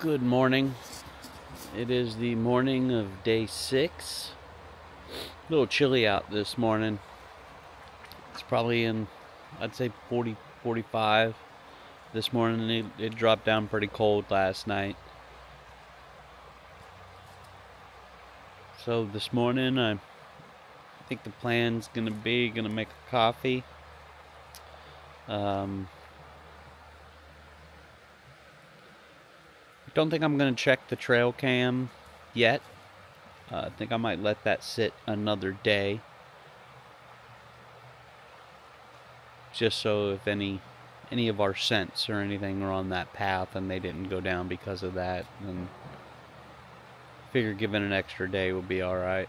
Good morning. It is the morning of day six. A little chilly out this morning. It's probably in, I'd say 40, 45 this morning. It, it dropped down pretty cold last night. So this morning, I think the plan's gonna be gonna make a coffee. Um, don't think I'm going to check the trail cam yet. Uh, I think I might let that sit another day. Just so if any any of our scents or anything are on that path and they didn't go down because of that, then figure giving an extra day will be alright.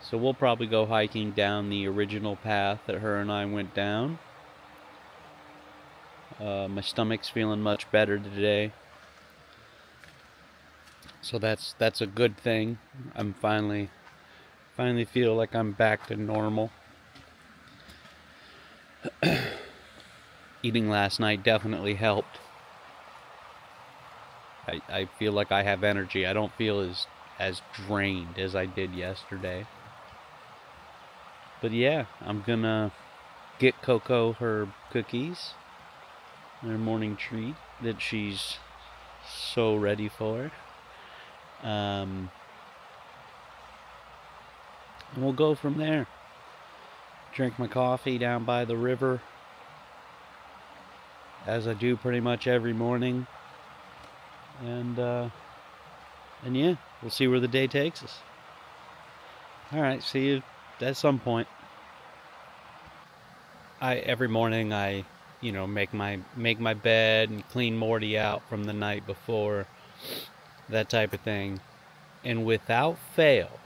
So we'll probably go hiking down the original path that her and I went down. Uh, my stomach's feeling much better today. So that's that's a good thing. I'm finally finally feel like I'm back to normal. Eating last night definitely helped. I, I feel like I have energy. I don't feel as as drained as I did yesterday. But yeah, I'm gonna get Koko her cookies their morning treat that she's so ready for. Um, and we'll go from there. Drink my coffee down by the river, as I do pretty much every morning. And, uh, and yeah, we'll see where the day takes us. All right, see you at some point. I every morning I you know make my make my bed and clean Morty out from the night before that type of thing. And without fail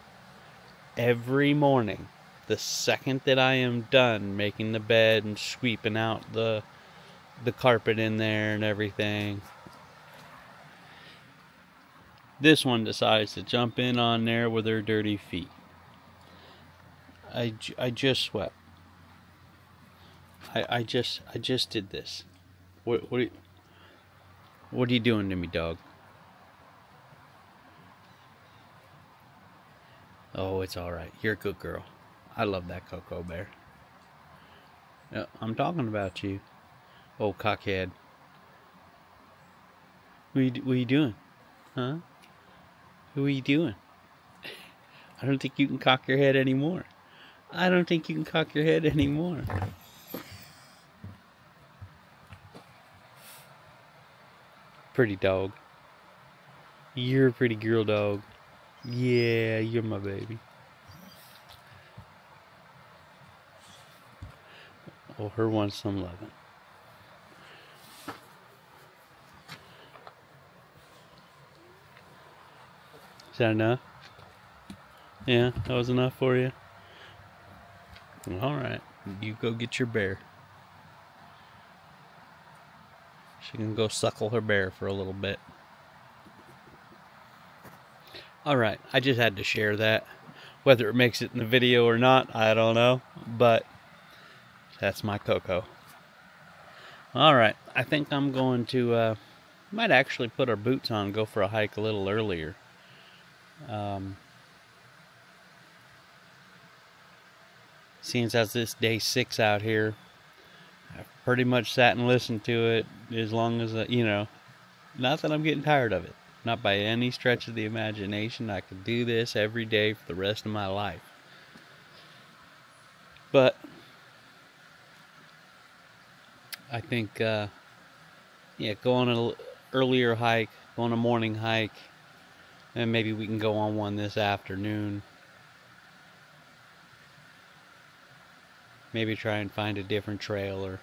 every morning the second that I am done making the bed and sweeping out the the carpet in there and everything this one decides to jump in on there with her dirty feet. I, I just swept I, I just I just did this. What what are you, what are you doing to me, dog? Oh, it's all right. You're a good girl. I love that Koko Bear. I'm talking about you, old cockhead. What are you, what are you doing? Huh? Who are you doing? I don't think you can cock your head anymore. I don't think you can cock your head anymore. Pretty dog. You're a pretty girl dog. Yeah, you're my baby. Oh, her wants some loving. Is that enough? Yeah, that was enough for you? Alright, you go get your bear. She can go suckle her bear for a little bit. Alright, I just had to share that. Whether it makes it in the video or not, I don't know. But that's my Koko. Alright, I think I'm going to, uh, might actually put our boots on and go for a hike a little earlier. Um, seeing as this day six out here, pretty much sat and listened to it as long as, uh, you know, not that I'm getting tired of it. Not by any stretch of the imagination. I could do this every day for the rest of my life. But I think, uh, yeah, go on an earlier hike, go on a morning hike, and maybe we can go on one this afternoon. Maybe try and find a different trail or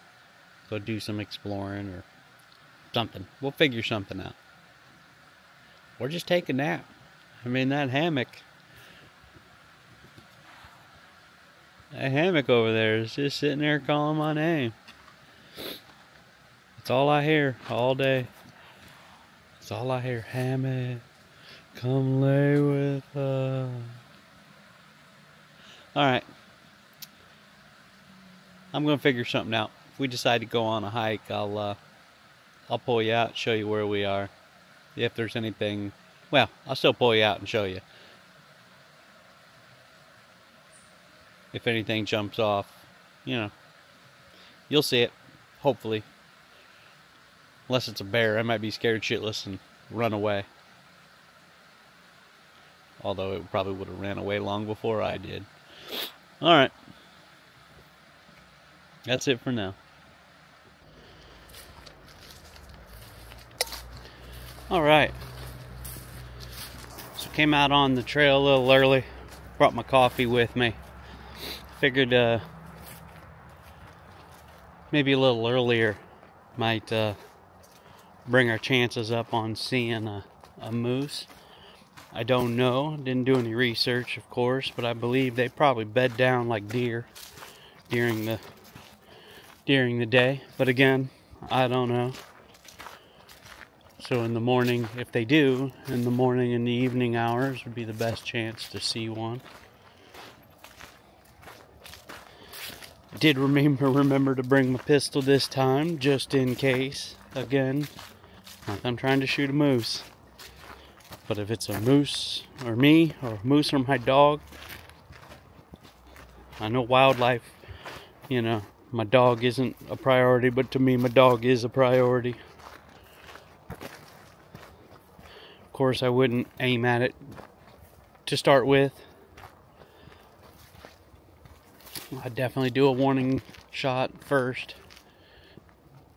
go do some exploring or something. We'll figure something out. Or just take a nap. I mean, that hammock. That hammock over there is just sitting there calling my name. It's all I hear all day. It's all I hear. Hammock, come lay with us. All right. I'm gonna figure something out. We decide to go on a hike, I'll uh, I'll pull you out, show you where we are. If there's anything, well, I'll still pull you out and show you. If anything jumps off, you know, you'll see it, hopefully. Unless it's a bear, I might be scared shitless and run away. Although it probably would have ran away long before I did. Alright. That's it for now. Alright. So came out on the trail a little early. Brought my coffee with me. Figured uh, maybe a little earlier might uh, bring our chances up on seeing a, a moose. I don't know. Didn't do any research, of course, but I believe they probably bed down like deer during the during the day. But again, I don't know. So in the morning, if they do, in the morning and the evening hours would be the best chance to see one. Did remember remember to bring my pistol this time, just in case. Again, I'm trying to shoot a moose. But if it's a moose or me or a moose or my dog, I know wildlife, you know, my dog isn't a priority, but to me, my dog is a priority. Of course, I wouldn't aim at it to start with. I'd definitely do a warning shot first.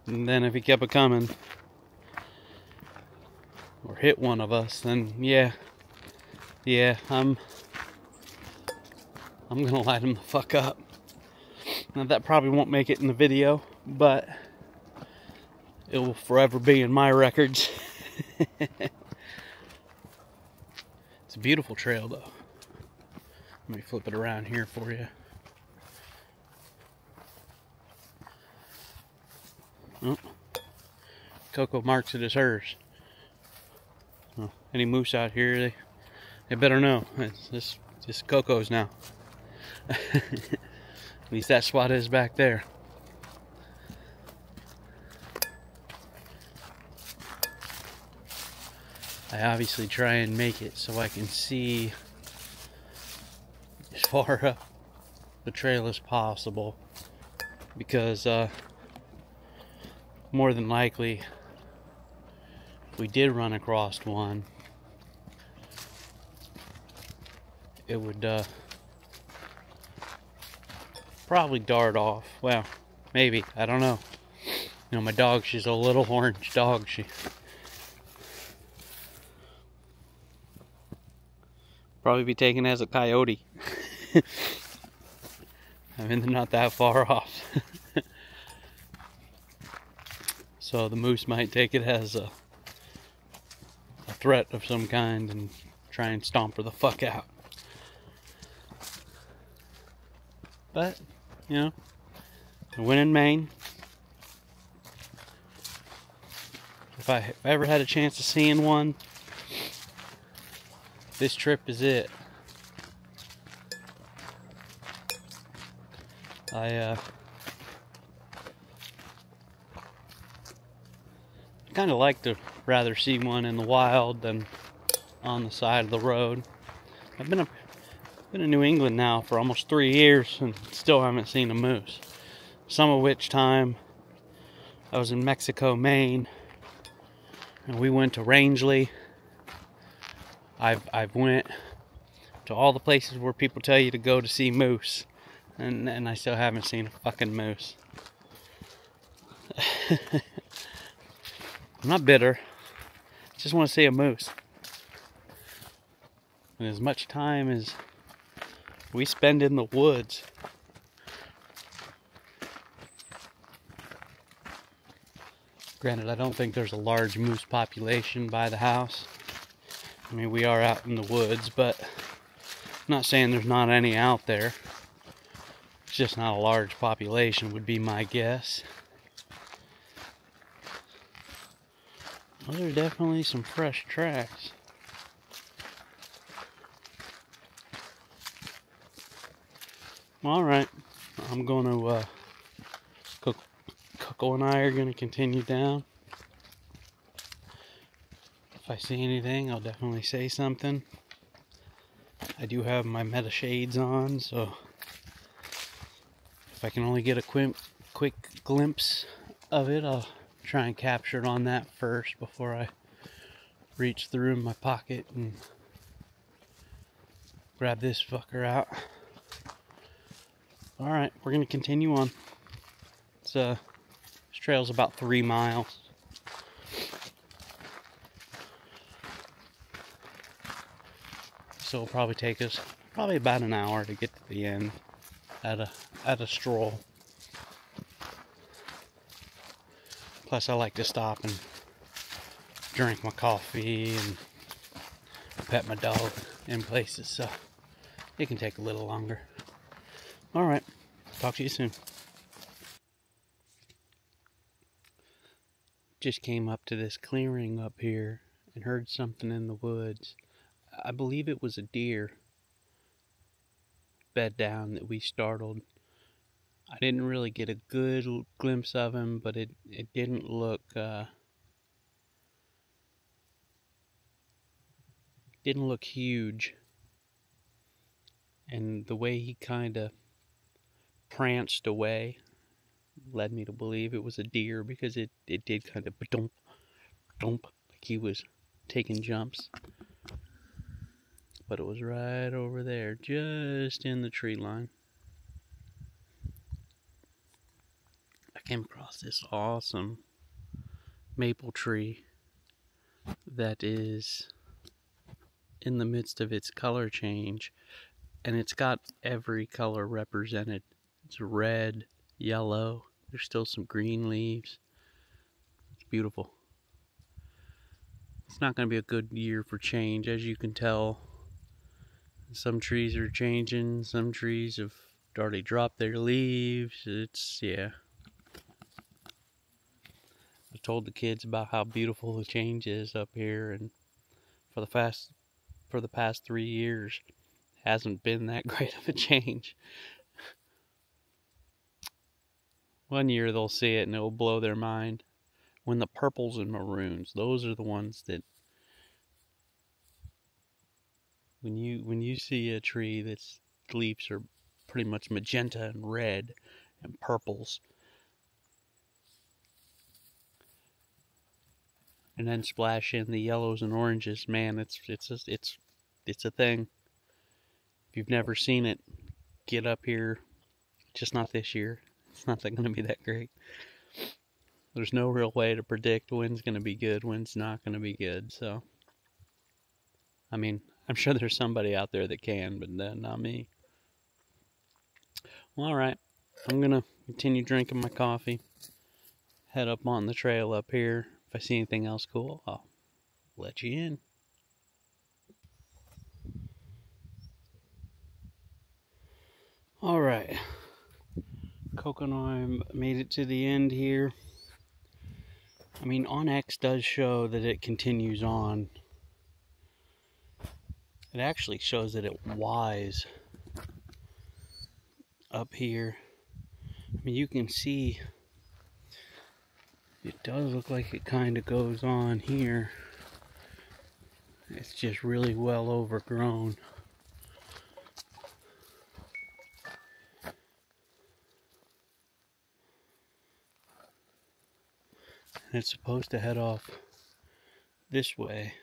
And then if he kept it coming, or hit one of us, then yeah, yeah, I'm, I'm gonna light him the fuck up. Now that probably won't make it in the video, but it will forever be in my records. it's a beautiful trail though. Let me flip it around here for you. Oh. Koko marks it as hers. Well, any moose out here, they, they better know. It's this this Koko's now. At least that spot is back there. I obviously try and make it so I can see as far up the trail as possible because uh, more than likely we did run across one, it would uh, probably dart off. Well, maybe. I don't know. You know, my dog, she's a little orange dog. She probably be taken as a coyote. I mean, they're not that far off. so the moose might take it as a threat of some kind and try and stomp her the fuck out. But, you know, I win in Maine. If I, if I ever had a chance of seeing one, this trip is it. I, uh, kind of like to rather see one in the wild than on the side of the road. I've been a, been in New England now for almost three years and still haven't seen a moose. Some of which time I was in Mexico, Maine, and we went to Rangeley. I've I've went to all the places where people tell you to go to see moose, and and I still haven't seen a fucking moose. I'm not bitter. Just want to see a moose. And as much time as we spend in the woods, granted, I don't think there's a large moose population by the house. I mean, we are out in the woods, but I'm not saying there's not any out there. It's just not a large population, would be my guess. Those are definitely some fresh tracks. Alright, I'm going to, uh, Koko and I are going to continue down. If I see anything, I'll definitely say something. I do have my meta shades on, so if I can only get a quick, quick glimpse of it, I'll try and capture it on that first before I reach through in my pocket and grab this fucker out. Alright, we're gonna continue on. It's uh this trail's about three miles. So it'll probably take us probably about an hour to get to the end at a at a stroll. Plus I like to stop and drink my coffee and pet my dog in places, so it can take a little longer. All right, talk to you soon. Just came up to this clearing up here and heard something in the woods. I believe it was a deer bed down that we startled. I didn't really get a good glimpse of him, but it, it didn't look uh, didn't look huge. And the way he kind of pranced away led me to believe it was a deer because it, it did kind of dump, dump, like he was taking jumps. But it was right over there, just in the tree line. I came across this awesome maple tree that is in the midst of its color change, and it's got every color represented. It's red, yellow, there's still some green leaves. It's beautiful. It's not going to be a good year for change, as you can tell. Some trees are changing, some trees have already dropped their leaves. It's, yeah. I told the kids about how beautiful the change is up here, and for the fast for the past three years hasn't been that great of a change. One year they'll see it and it'll blow their mind. When the purples and maroons, those are the ones that when you when you see a tree that's leaves are pretty much magenta and red and purples and then splash in the yellows and oranges man it's it's a, it's it's a thing. If you've never seen it, get up here. Just not this year. It's not going to be that great. There's no real way to predict when's going to be good, when's not going to be good. So, I mean, I'm sure there's somebody out there that can, but not me. Well, all right. I'm going to continue drinking my coffee. Head up on the trail up here. If I see anything else cool, I'll let you in. All right. Coconut made it to the end here. I mean, onX does show that it continues on. It actually shows that it wise up here. I mean, you can see it does look like it kind of goes on here. It's just really well overgrown. and it's supposed to head off this way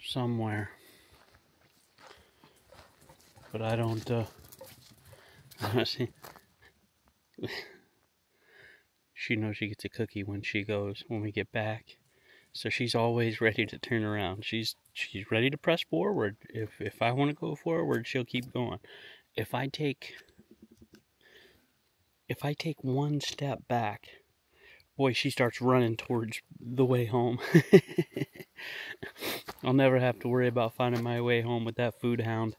somewhere but I don't uh see. She knows she gets a cookie when she goes when we get back. So she's always ready to turn around. She's she's ready to press forward. If if I want to go forward she'll keep going. If I take if I take one step back boy, she starts running towards the way home. I'll never have to worry about finding my way home with that food hound.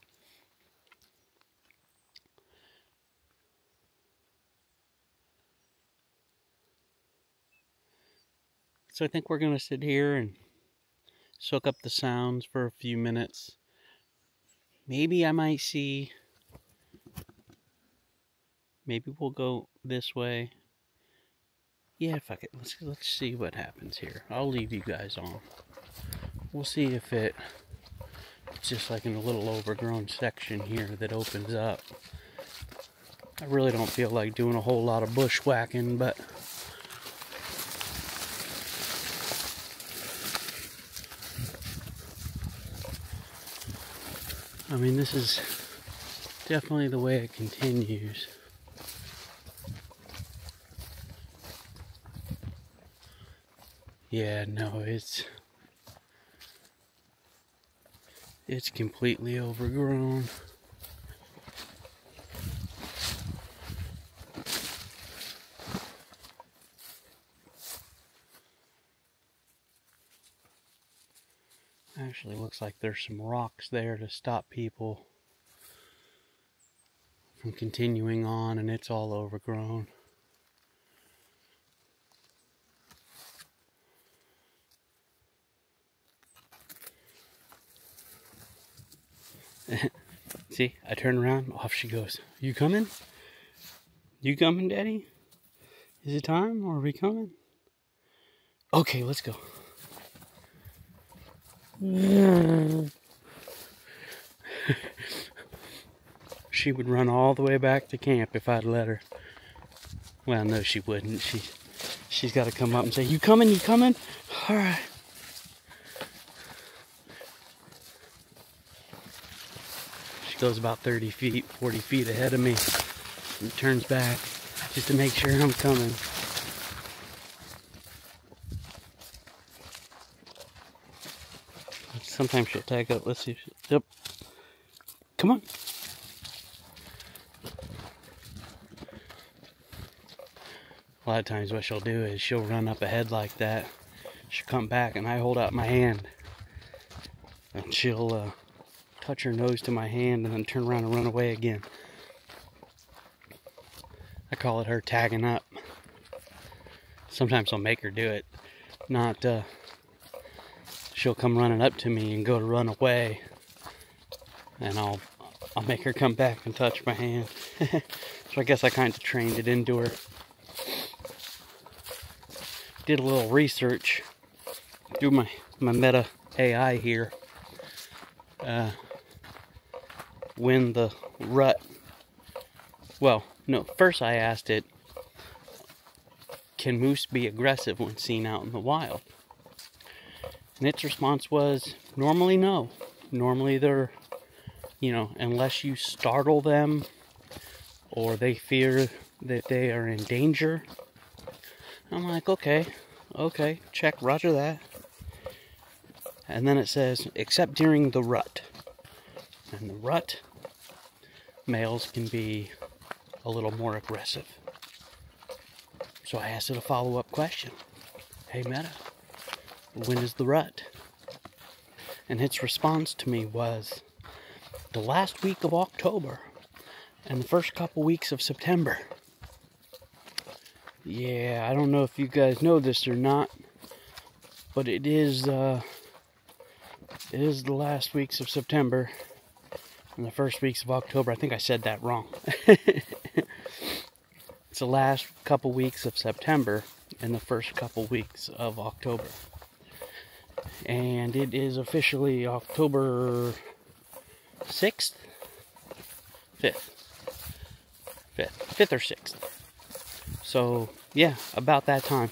So I think we're going to sit here and soak up the sounds for a few minutes. Maybe I might see. Maybe we'll go this way yeah, fuck it. Let's let's see what happens here. I'll leave you guys on. we'll see if it it's just like in a little overgrown section here that opens up. I really don't feel like doing a whole lot of bushwhacking, but I mean, this is definitely the way it continues. Yeah, no, it's it's completely overgrown. Actually looks like there's some rocks there to stop people from continuing on and it's all overgrown. See, I turn around, off she goes. You coming? You coming, Daddy? Is it time or are we coming? Okay, let's go. she would run all the way back to camp if I'd let her. Well, no, she wouldn't. She, she's got to come up and say, "You coming? You coming?" All right. She goes about 30 feet, 40 feet ahead of me, and turns back just to make sure I'm coming. Sometimes she'll tag up. Let's see. If she, yep. Come on. A lot of times what she'll do is she'll run up ahead like that. She'll come back and I hold out my hand. And she'll uh, touch her nose to my hand and then turn around and run away again. I call it her tagging up. Sometimes I'll make her do it. Not, uh, she'll come running up to me and go to run away. And I'll I'll make her come back and touch my hand. so I guess I kind of trained it into her. Did a little research through my, my Meta AI here. Uh, when the rut, well, no, first I asked it, can moose be aggressive when seen out in the wild? And its response was normally no. Normally they're, you know, unless you startle them or they fear that they are in danger. I'm like, okay, okay, check, roger that. And then it says, except during the rut. And the rut, males can be a little more aggressive. So I asked it a follow up question Hey, Meta, when is the rut? And its response to me was the last week of October and the first couple weeks of September. Yeah, I don't know if you guys know this or not, but it is uh, it is the last weeks of September and the first weeks of October. I think I said that wrong. it's the last couple weeks of September and the first couple weeks of October and it is officially October 6th, 5th, 5th, 5th or 6th. So, yeah, about that time.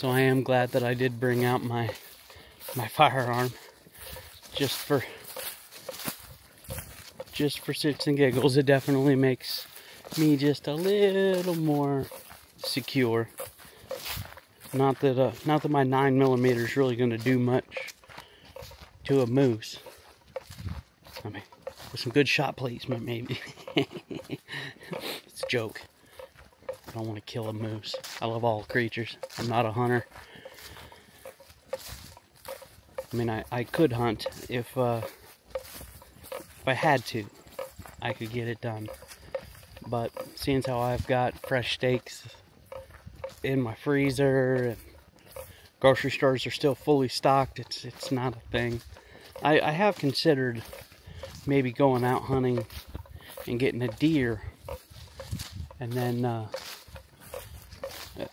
So I am glad that I did bring out my my firearm just for just for shits and giggles. It definitely makes me just a little more secure not that uh, not that my nine millimeter is really going to do much to a moose. I mean, with some good shot placement, maybe. it's a joke. I don't want to kill a moose. I love all creatures. I'm not a hunter. I mean, I, I could hunt if uh, if I had to. I could get it done. But seeing as how I've got fresh steaks in my freezer and grocery stores are still fully stocked. It's it's not a thing. I, I have considered maybe going out hunting and getting a deer and then uh,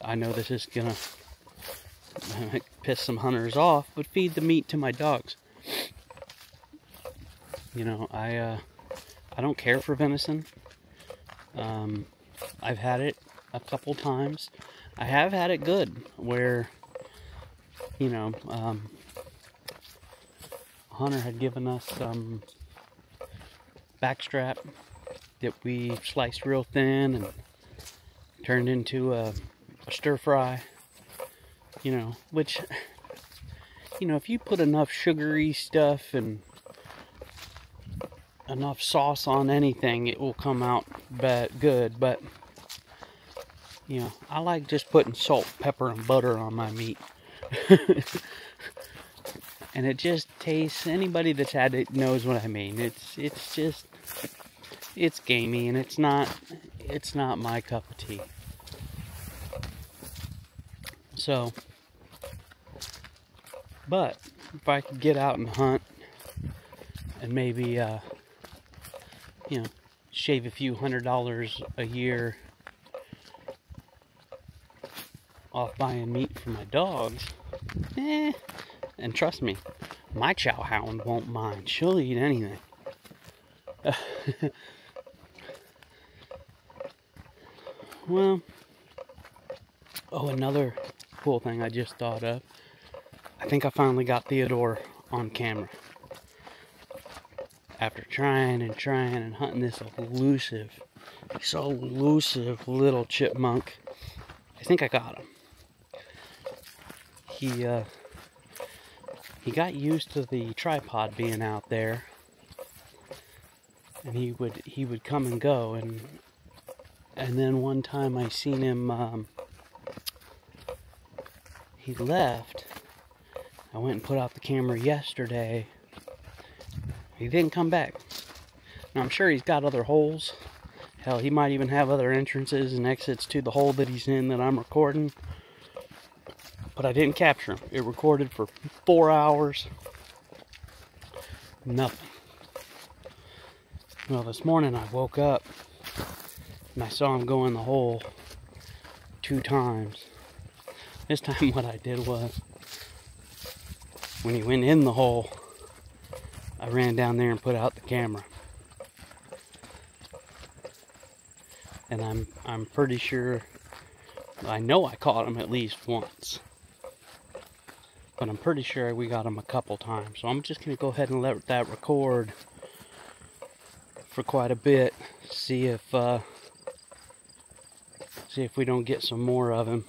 I know this is gonna piss some hunters off, but feed the meat to my dogs. You know, I uh, I don't care for venison. Um, I've had it a couple times. I have had it good, where you know, um, Hunter had given us some backstrap that we sliced real thin and turned into a, a stir fry. You know, which, you know, if you put enough sugary stuff and enough sauce on anything, it will come out bad, good. But, you know, I like just putting salt, pepper, and butter on my meat. and it just tastes anybody that's had it knows what I mean. It's it's just it's gamey and it's not it's not my cup of tea. So but if I could get out and hunt and maybe uh you know shave a few hundred dollars a year off buying meat for my dogs, eh, and trust me, my chow hound won't mind. She'll eat anything. well, oh, another cool thing I just thought of. I think I finally got Theodore on camera. After trying and trying and hunting this elusive, so elusive little chipmunk, I think I got him he uh, he got used to the tripod being out there, and he would he would come and go, and and then one time I seen him. Um, he left. I went and put out the camera yesterday. He didn't come back. Now I'm sure he's got other holes. Hell, he might even have other entrances and exits to the hole that he's in that I'm recording but I didn't capture him. It recorded for four hours. Nothing. Well, this morning I woke up and I saw him go in the hole two times. This time what I did was, when he went in the hole, I ran down there and put out the camera. And I'm I'm pretty sure I know I caught him at least once. But I'm pretty sure we got them a couple times. So I'm just going to go ahead and let that record for quite a bit. See if, uh, see if we don't get some more of them.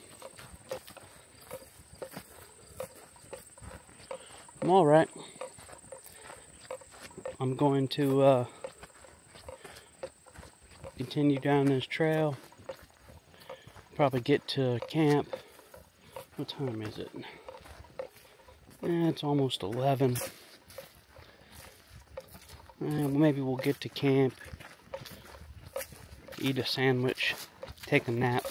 I'm alright. I'm going to uh, continue down this trail. Probably get to camp. What time is it? Eh, it's almost 11. Eh, maybe we'll get to camp, eat a sandwich, take a nap.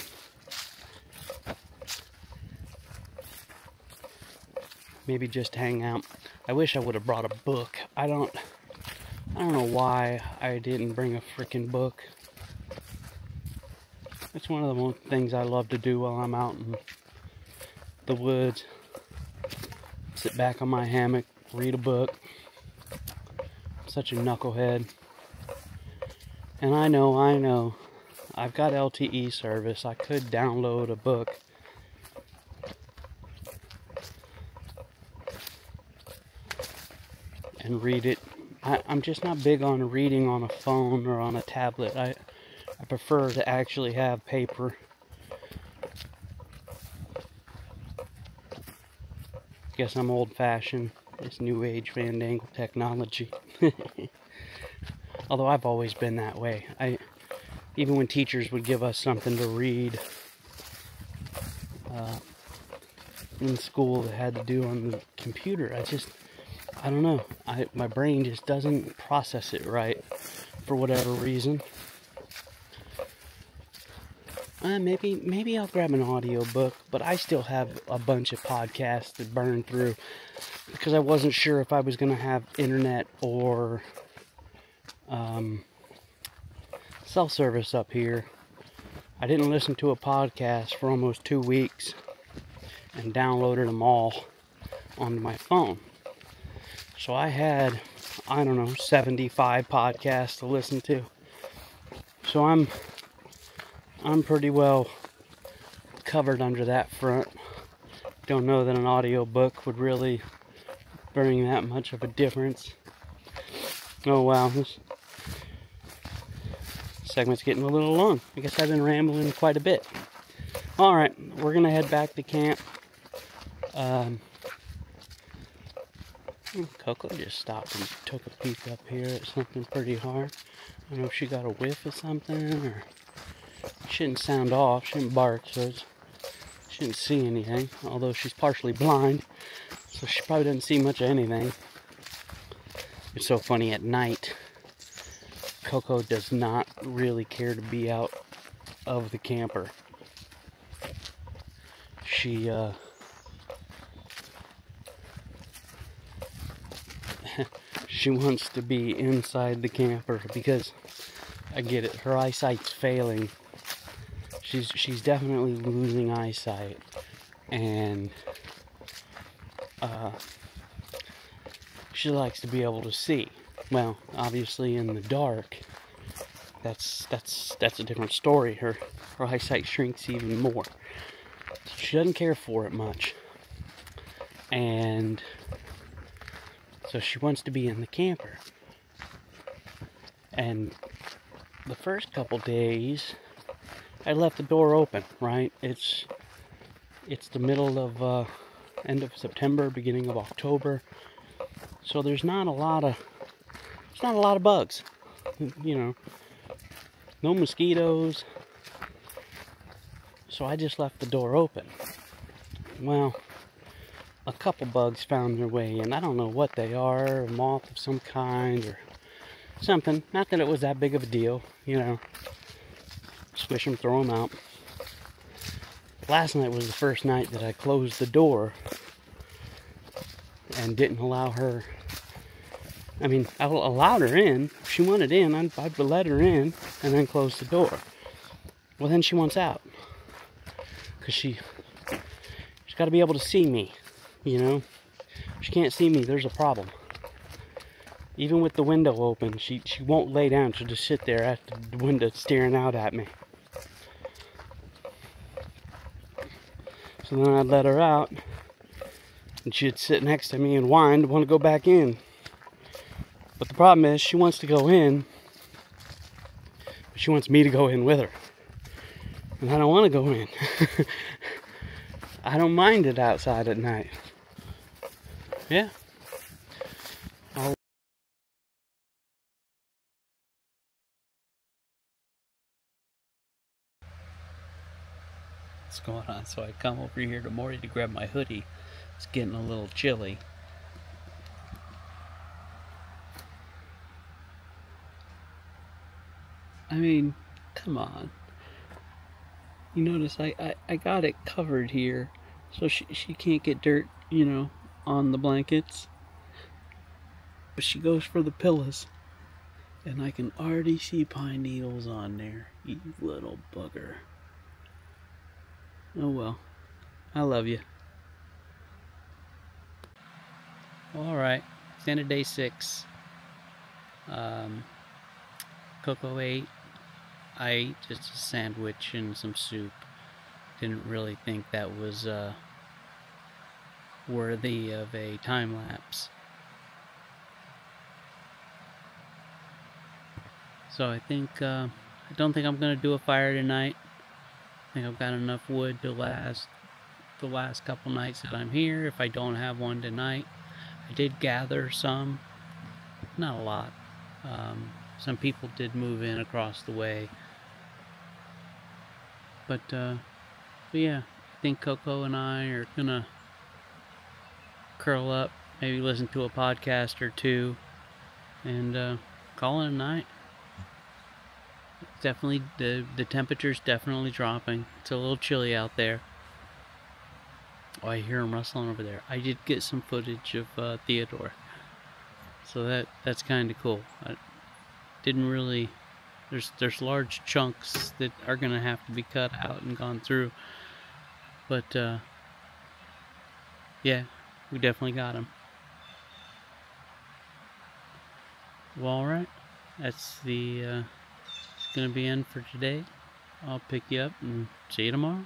Maybe just hang out. I wish I would have brought a book. I don't I don't know why I didn't bring a freaking book. It's one of the things I love to do while I'm out in the woods sit back on my hammock, read a book. I'm such a knucklehead. And I know, I know, I've got LTE service. I could download a book. And read it. I, am just not big on reading on a phone or on a tablet. I, I prefer to actually have paper. Guess I'm old fashioned. This new age Fandangle technology. Although I've always been that way. I even when teachers would give us something to read uh, in school that had to do on the computer, I just I don't know. I my brain just doesn't process it right for whatever reason. Uh, maybe maybe I'll grab an audio book, but I still have a bunch of podcasts to burn through because I wasn't sure if I was going to have internet or um, cell service up here. I didn't listen to a podcast for almost two weeks, and downloaded them all onto my phone. So I had, I don't know, 75 podcasts to listen to. So I'm I'm pretty well covered under that front. Don't know that an audio book would really bring that much of a difference. Oh wow, this segment's getting a little long. I guess I've been rambling quite a bit. Alright, we're gonna head back to camp. Um, Koko just stopped and took a peek up here at something pretty hard. I don't know if she got a whiff of something or she didn't sound off, she didn't bark, so she didn't see anything, although she's partially blind, so she probably doesn't see much of anything. It's so funny at night. Koko does not really care to be out of the camper. She, uh, she wants to be inside the camper because I get it, her eyesight's failing. She's she's definitely losing eyesight and uh, she likes to be able to see. Well, obviously in the dark, that's that's that's a different story. Her her eyesight shrinks even more. She doesn't care for it much, and so she wants to be in the camper. And the first couple days, I left the door open. Right, it's it's the middle of uh, end of September, beginning of October, so there's not a lot of it's not a lot of bugs. You know, no mosquitoes. So I just left the door open. Well, a couple bugs found their way in. I don't know what they are, a moth of some kind or something. Not that it was that big of a deal, you know. Squish them, throw them out. Last night was the first night that I closed the door and didn't allow her. I mean, I allowed her in. If she wanted in, I'd, I'd let her in and then close the door. Well, then she wants out because she she's got to be able to see me. You know, if she can't see me. There's a problem. Even with the window open, she she won't lay down. She'll just sit there at the window staring out at me. So then I'd let her out, and she'd sit next to me and whine, to want to go back in. But the problem is, she wants to go in, but she wants me to go in with her. And I don't want to go in. I don't mind it outside at night. Yeah. Going on? So I come over here to Morty to grab my hoodie. It's getting a little chilly. I mean, come on. You notice I, I, I got it covered here so she, she can't get dirt, you know, on the blankets. But she goes for the pillows. And I can already see pine needles on there. You little bugger. Oh well. I love you. Alright. It's end of day six. Um, Koko ate. I ate just a sandwich and some soup. Didn't really think that was uh, worthy of a time lapse. So I think, uh, I don't think I'm going to do a fire tonight. Think I've got enough wood to last the last couple nights that I'm here. If I don't have one tonight, I did gather some, not a lot. Um, some people did move in across the way. But, uh, but yeah, I think Koko and I are gonna curl up, maybe listen to a podcast or two, and uh, call it a night. Definitely, the the temperature's definitely dropping. It's a little chilly out there. Oh, I hear him rustling over there. I did get some footage of uh, Theodore, so that that's kind of cool. I didn't really. There's there's large chunks that are gonna have to be cut out and gone through, but uh, Yeah, we definitely got him. Well, alright. That's the, uh, it's gonna be in for today. I'll pick you up and see you tomorrow.